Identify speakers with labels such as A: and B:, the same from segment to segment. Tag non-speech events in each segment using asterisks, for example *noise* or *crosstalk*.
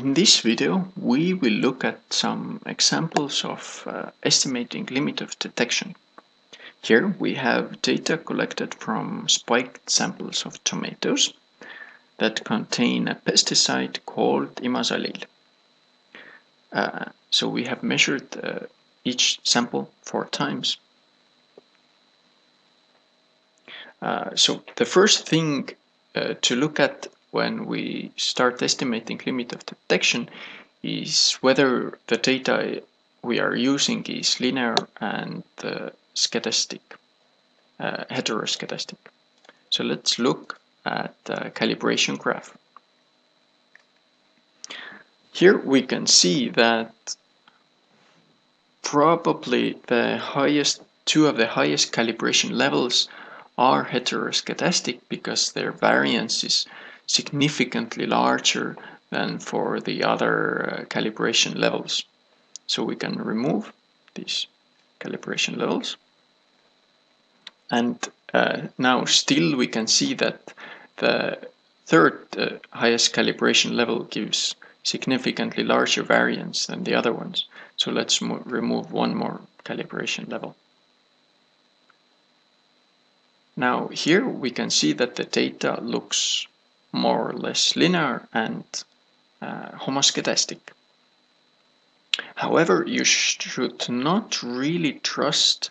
A: In this video, we will look at some examples of uh, estimating limit of detection. Here we have data collected from spiked samples of tomatoes that contain a pesticide called imazalil. Uh, so we have measured uh, each sample four times. Uh, so the first thing uh, to look at when we start estimating limit of detection is whether the data we are using is linear and uh, stochastic, uh, heteroscedastic. So let's look at the calibration graph. Here we can see that probably the highest two of the highest calibration levels are heteroscedastic because their variance is significantly larger than for the other uh, calibration levels. So we can remove these calibration levels. And uh, now still we can see that the third uh, highest calibration level gives significantly larger variance than the other ones. So let's remove one more calibration level. Now here we can see that the data looks more or less linear and uh, homoscedastic. However, you should not really trust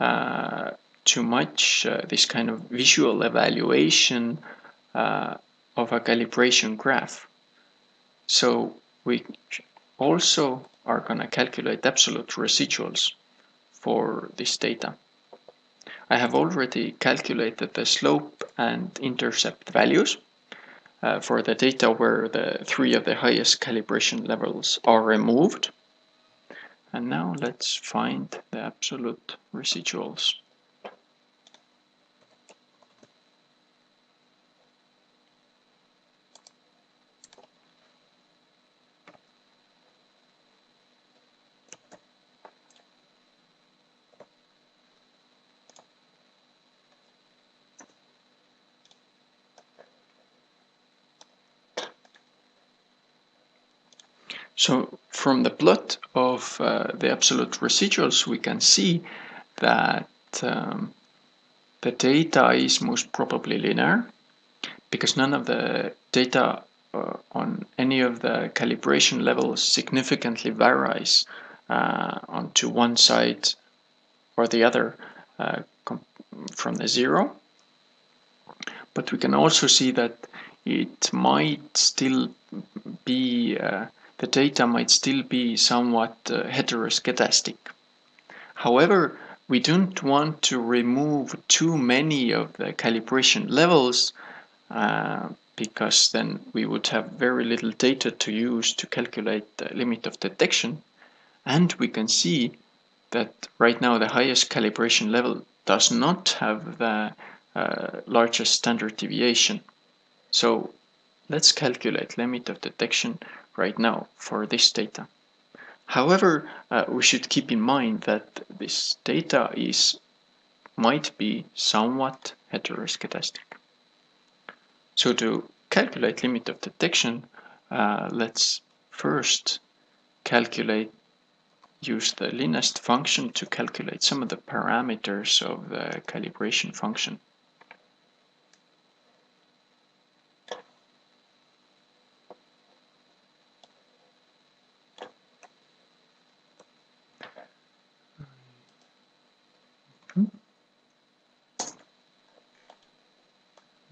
A: uh, too much uh, this kind of visual evaluation uh, of a calibration graph. So we also are going to calculate absolute residuals for this data. I have already calculated the slope and intercept values uh, for the data where the three of the highest calibration levels are removed. And now let's find the absolute residuals. So from the plot of uh, the absolute residuals, we can see that um, the data is most probably linear because none of the data uh, on any of the calibration levels significantly varies uh, onto one side or the other uh, from the zero. But we can also see that it might still be uh, the data might still be somewhat uh, heteroscedastic. However, we don't want to remove too many of the calibration levels uh, because then we would have very little data to use to calculate the limit of detection. And we can see that right now the highest calibration level does not have the uh, largest standard deviation. So let's calculate limit of detection right now for this data. However, uh, we should keep in mind that this data is might be somewhat heteroscedastic. So to calculate limit of detection, uh, let's first calculate use the linest function to calculate some of the parameters of the calibration function.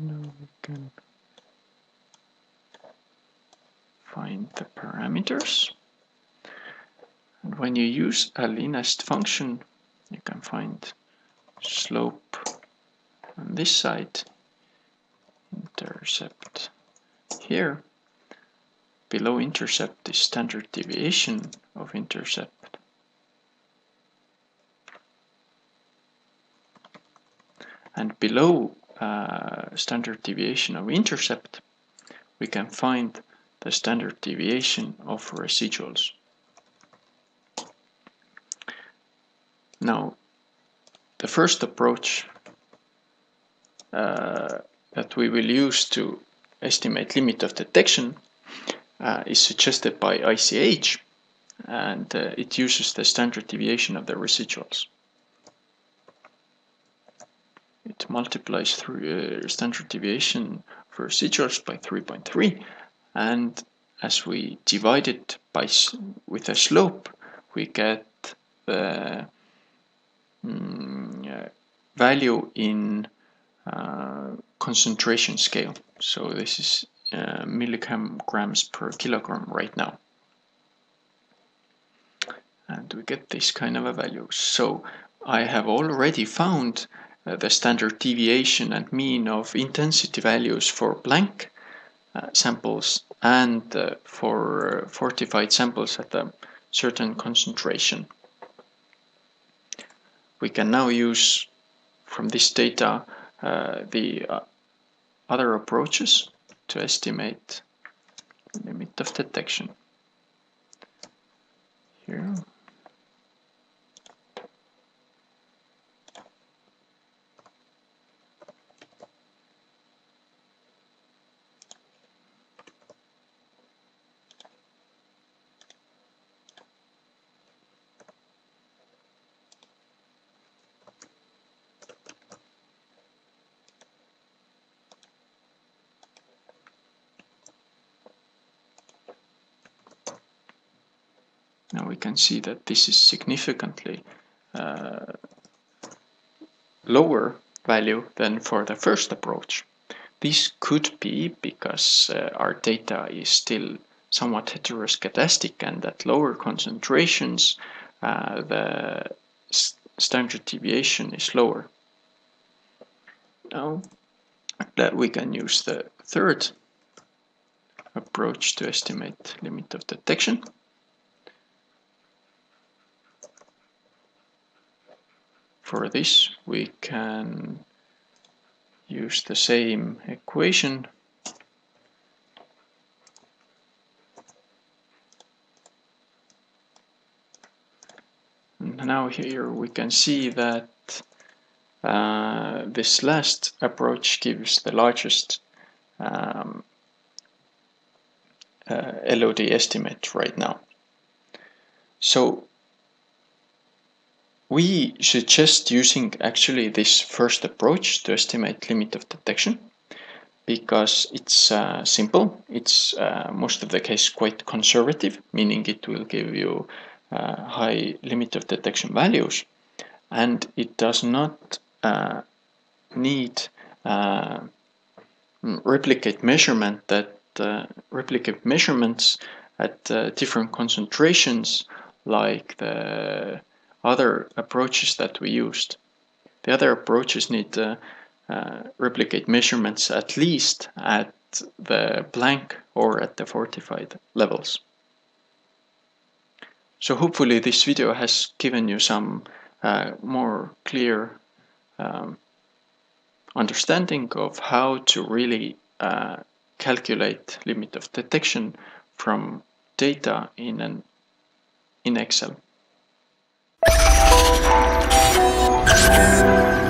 A: Now we can find the parameters. And when you use a linest function, you can find slope on this side, intercept here. Below intercept is standard deviation of intercept. And below uh, standard deviation of intercept, we can find the standard deviation of residuals. Now, the first approach uh, that we will use to estimate limit of detection uh, is suggested by ICH and uh, it uses the standard deviation of the residuals. It multiplies through uh, standard deviation for residuals by 3.3 and as we divide it by with a slope we get the mm, uh, value in uh, concentration scale. So this is uh, milligrams per kilogram right now. And we get this kind of a value. So I have already found the standard deviation and mean of intensity values for blank uh, samples and uh, for fortified samples at a certain concentration. We can now use from this data uh, the uh, other approaches to estimate the limit of detection. Here Now we can see that this is significantly uh, lower value than for the first approach. This could be because uh, our data is still somewhat heteroscedastic and at lower concentrations uh, the standard deviation is lower. Now that we can use the third approach to estimate limit of detection. For this we can use the same equation now here we can see that uh, this last approach gives the largest um, uh, LOD estimate right now. So we suggest using actually this first approach to estimate limit of detection because it's uh, simple, it's uh, most of the case quite conservative, meaning it will give you uh, high limit of detection values. And it does not uh, need uh, replicate measurement that uh, replicate measurements at different concentrations like the other approaches that we used. The other approaches need to uh, replicate measurements at least at the blank or at the fortified levels. So hopefully this video has given you some uh, more clear um, understanding of how to really uh, calculate limit of detection from data in an in Excel. Thank *laughs* you.